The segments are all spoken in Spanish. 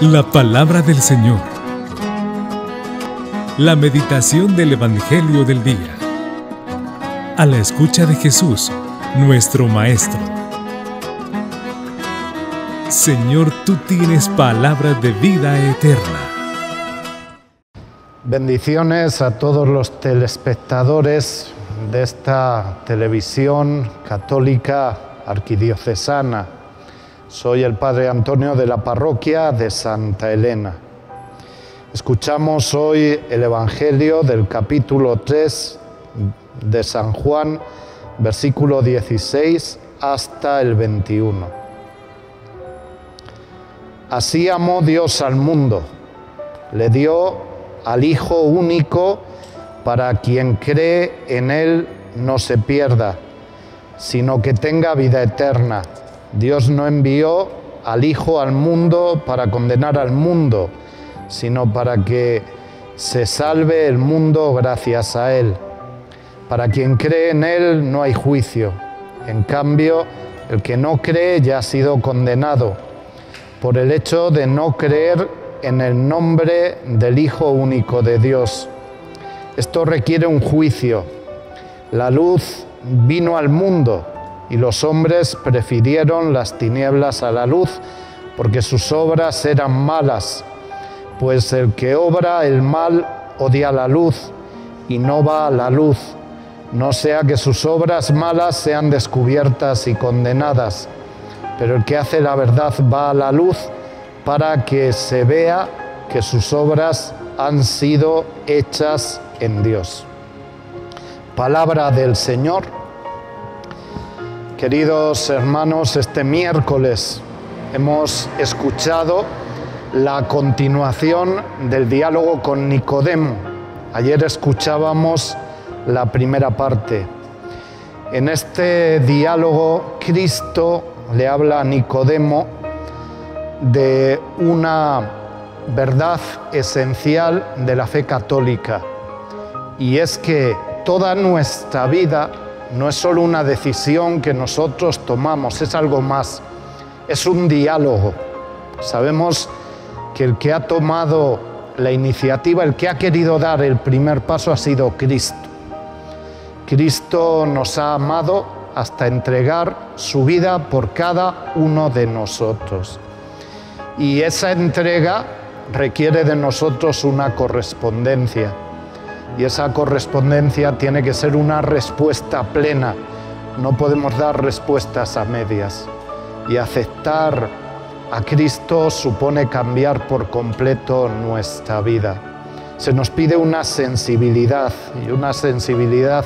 La palabra del Señor. La meditación del Evangelio del Día. A la escucha de Jesús, nuestro Maestro. Señor, tú tienes palabra de vida eterna. Bendiciones a todos los telespectadores de esta televisión católica arquidiocesana. Soy el Padre Antonio de la parroquia de Santa Elena. Escuchamos hoy el Evangelio del capítulo 3 de San Juan, versículo 16 hasta el 21. Así amó Dios al mundo, le dio al Hijo único para quien cree en Él no se pierda, sino que tenga vida eterna. Dios no envió al Hijo al mundo para condenar al mundo, sino para que se salve el mundo gracias a Él. Para quien cree en Él no hay juicio. En cambio, el que no cree ya ha sido condenado por el hecho de no creer en el nombre del Hijo único de Dios. Esto requiere un juicio. La luz vino al mundo y los hombres prefirieron las tinieblas a la luz porque sus obras eran malas, pues el que obra el mal odia la luz y no va a la luz, no sea que sus obras malas sean descubiertas y condenadas, pero el que hace la verdad va a la luz para que se vea que sus obras han sido hechas en Dios. Palabra del Señor. Queridos hermanos, este miércoles hemos escuchado la continuación del diálogo con Nicodemo. Ayer escuchábamos la primera parte. En este diálogo Cristo le habla a Nicodemo de una verdad esencial de la fe católica y es que toda nuestra vida no es solo una decisión que nosotros tomamos, es algo más, es un diálogo. Sabemos que el que ha tomado la iniciativa, el que ha querido dar el primer paso ha sido Cristo. Cristo nos ha amado hasta entregar su vida por cada uno de nosotros. Y esa entrega requiere de nosotros una correspondencia y esa correspondencia tiene que ser una respuesta plena. No podemos dar respuestas a medias. Y aceptar a Cristo supone cambiar por completo nuestra vida. Se nos pide una sensibilidad y una sensibilidad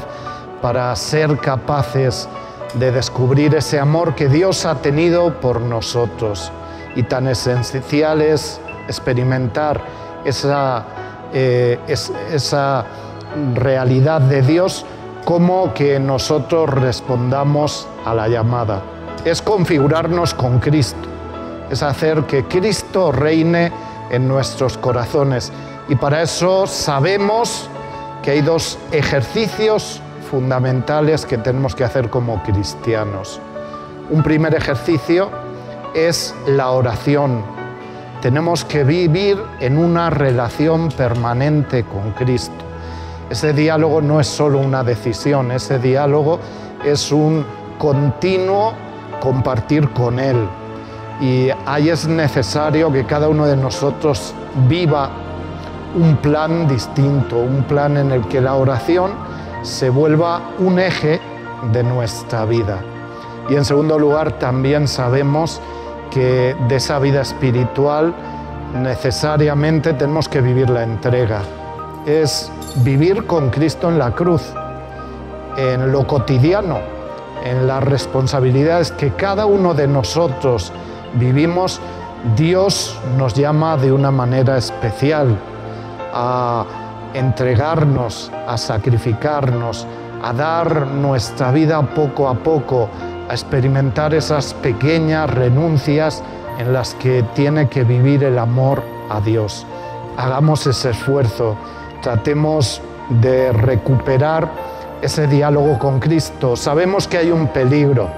para ser capaces de descubrir ese amor que Dios ha tenido por nosotros. Y tan esencial es experimentar esa eh, esa realidad de Dios como que nosotros respondamos a la llamada. Es configurarnos con Cristo, es hacer que Cristo reine en nuestros corazones. Y para eso sabemos que hay dos ejercicios fundamentales que tenemos que hacer como cristianos. Un primer ejercicio es la oración, tenemos que vivir en una relación permanente con Cristo. Ese diálogo no es solo una decisión, ese diálogo es un continuo compartir con Él. Y ahí es necesario que cada uno de nosotros viva un plan distinto, un plan en el que la oración se vuelva un eje de nuestra vida. Y en segundo lugar, también sabemos que de esa vida espiritual necesariamente tenemos que vivir la entrega. Es vivir con Cristo en la cruz, en lo cotidiano, en las responsabilidades que cada uno de nosotros vivimos. Dios nos llama de una manera especial a entregarnos, a sacrificarnos, a dar nuestra vida poco a poco, a experimentar esas pequeñas renuncias en las que tiene que vivir el amor a Dios. Hagamos ese esfuerzo, tratemos de recuperar ese diálogo con Cristo. Sabemos que hay un peligro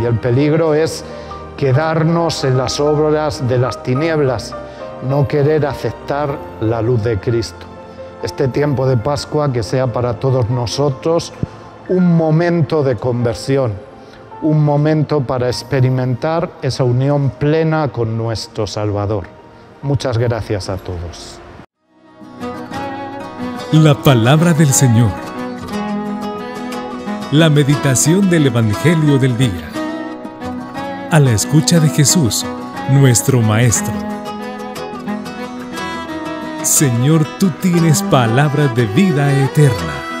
y el peligro es quedarnos en las obras de las tinieblas, no querer aceptar la luz de Cristo. Este tiempo de Pascua que sea para todos nosotros un momento de conversión, un momento para experimentar esa unión plena con nuestro Salvador. Muchas gracias a todos. La palabra del Señor. La meditación del Evangelio del Día. A la escucha de Jesús, nuestro Maestro. Señor, tú tienes palabra de vida eterna.